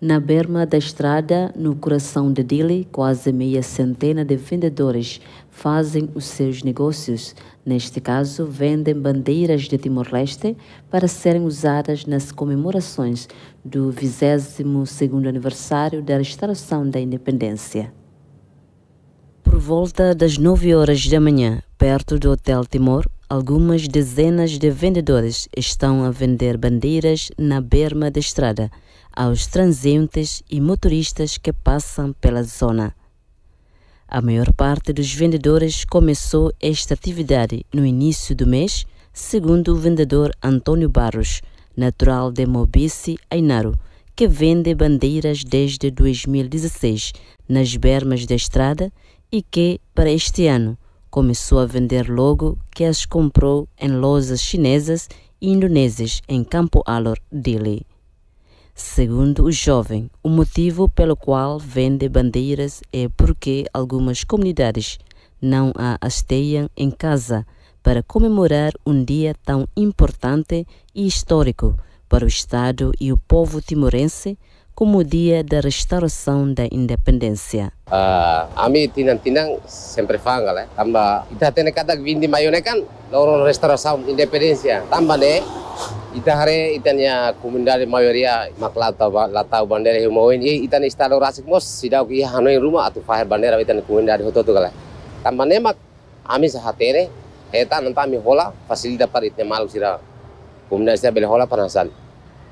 Na berma da estrada, no coração de Dili, quase meia centena de vendedores fazem os seus negócios. Neste caso, vendem bandeiras de Timor-Leste para serem usadas nas comemorações do 22º aniversário da restauração da independência. Por volta das 9 horas da manhã, perto do Hotel Timor, algumas dezenas de vendedores estão a vender bandeiras na berma da estrada aos transeuntes e motoristas que passam pela zona. A maior parte dos vendedores começou esta atividade no início do mês, segundo o vendedor Antônio Barros, natural de Mobice, Ainaro, que vende bandeiras desde 2016 nas bermas da estrada e que, para este ano, começou a vender logo que as comprou em lojas chinesas e indonésias em Campo Alor, Dili. Segundo o jovem, o motivo pelo qual vende bandeiras é porque algumas comunidades não a hasteiam em casa para comemorar um dia tão importante e histórico para o Estado e o povo timorense como o dia da restauração da independência. Uh, ami tinang-tinang sempre fanga le tamba ita tene katak vindi mayone kan loro restauração independência. Tamba ne ita hare itanya comunidade maioria maklata latau bandera humoin e itani estado rasik mos sidau ki hanoi rumah atu fahir bandera itani comunidade hoto tu kala tambane mak ami sahatere eta nanta mi hola fasilita para itne malu sira comunidade sia bele hola panasal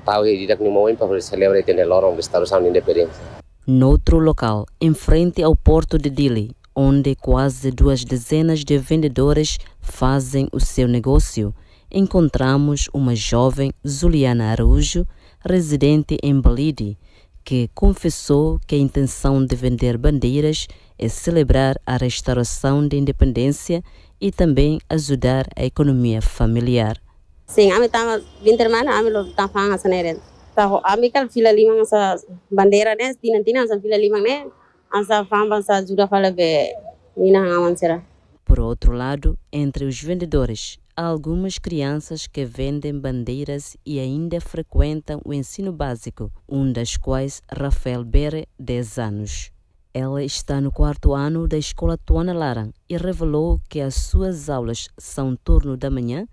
tau e didak ni moin para celebrar itne lorong restauração de independência Noutro local, em frente ao porto de Dili, onde quase duas dezenas de vendedores fazem o seu negócio, encontramos uma jovem Zuliana Araújo, residente em Balide, que confessou que a intenção de vender bandeiras é celebrar a restauração da independência e também ajudar a economia familiar. Sim, a estava vindo mana, a lo tá fanga essa nere. Tá, a mim cal fila lima essa bandeira né, tina tina essa fila lima né, essa fama essa ajuda fala be mina hanga Por outro lado, entre os vendedores há algumas crianças que vendem bandeiras e ainda frequentam o ensino básico, um das quais Rafael Bere, 10 anos. Ela está no quarto ano da escola Tuana Laran e revelou que as suas aulas são turno da manhã,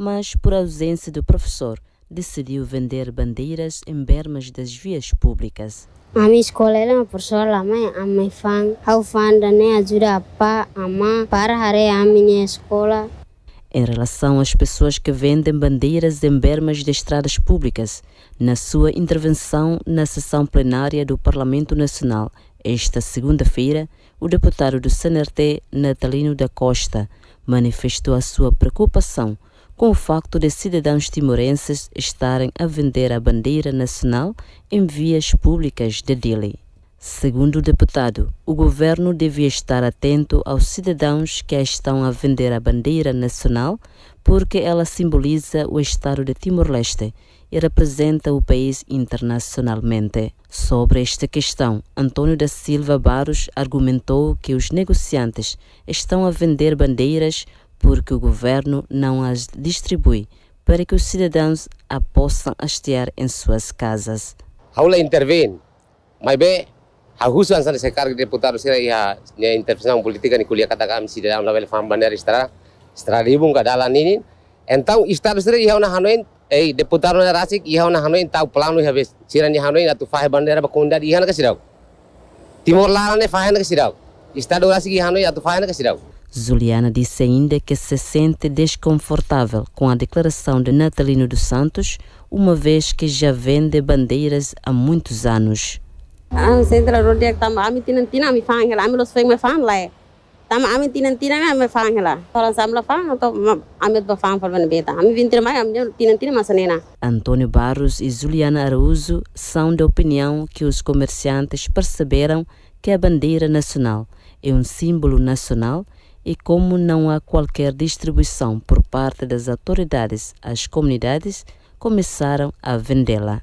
mas por ausência do professor, decidiu vender bandeiras em bermas das vias públicas. A minha escola é uma professora, a mãe, a minha fã, a fã da ajuda a pá, a mãe, para a minha escola em relação às pessoas que vendem bandeiras em bermas de estradas públicas, na sua intervenção na sessão plenária do Parlamento Nacional, esta segunda-feira, o deputado do CNRT, Natalino da Costa, manifestou a sua preocupação com o facto de cidadãos timorenses estarem a vender a bandeira nacional em vias públicas de Dili. Segundo o deputado, o governo devia estar atento aos cidadãos que estão a vender a bandeira nacional porque ela simboliza o Estado de Timor-Leste e representa o país internacionalmente. Sobre esta questão, Antônio da Silva Barros argumentou que os negociantes estão a vender bandeiras porque o governo não as distribui para que os cidadãos a possam hastear em suas casas. Aula intervém, mas bem, Hagusan sana sekarang deputado sira ya ne intervenção política ni kuliah kata kami si dalam level fam bandar istra istra ribung ka dalan ini então estado sira ya na hanoin eh deputado na rasik ya na hanoin tau plano ya bes sira ni hanoin atu fah bandera ba kunda di hana ka sirau timor leste fah na ka sirau estado rasik ya hanoin atu fah na ka sirau Zuliana disse ainda que se sente desconfortável com a declaração de Natalino dos Santos, uma vez que já vende bandeiras há muitos anos. Ah, ami tinan tinan me fang hela. Fang ami ba fang beta. Ami vintir mai ami tinan tina masanena. Antônio Barros e Juliana Araújo são da opinião que os comerciantes perceberam que a bandeira nacional é um símbolo nacional e como não há qualquer distribuição por parte das autoridades às comunidades, começaram a vendê-la.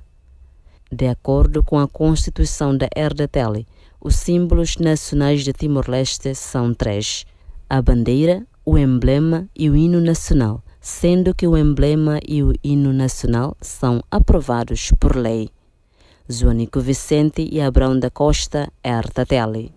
De acordo com a Constituição da RDTL, os símbolos nacionais de Timor-Leste são três: a bandeira, o emblema e o hino nacional, sendo que o emblema e o hino nacional são aprovados por lei. Joanico Vicente e Abrão da Costa, RTTL.